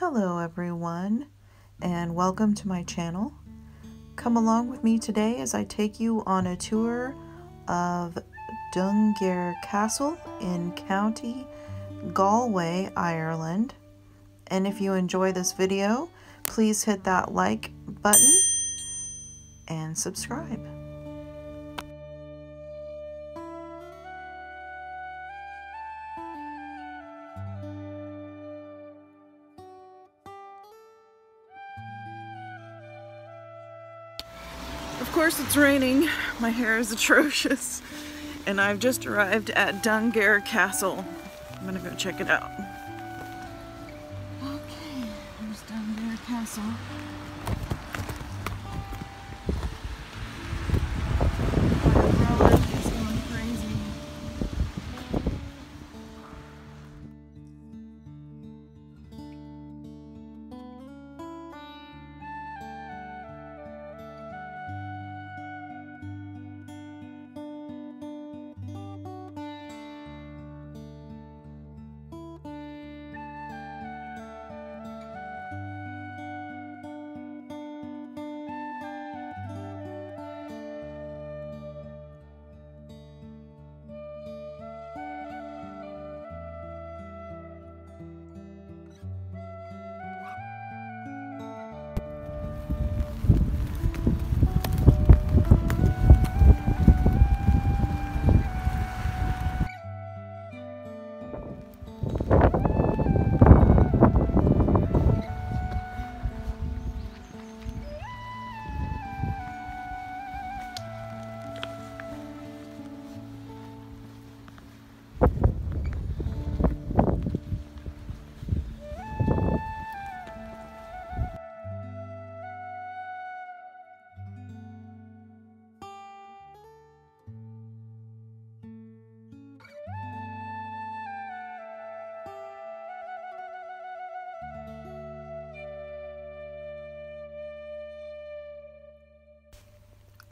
Hello everyone and welcome to my channel. Come along with me today as I take you on a tour of Dunguaire Castle in County Galway, Ireland. And if you enjoy this video, please hit that like button and subscribe. Of course it's raining. My hair is atrocious. And I've just arrived at Dunguaire Castle. I'm gonna go check it out. Okay, there's Dunguaire Castle.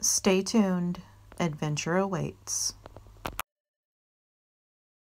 Stay tuned. Adventure awaits.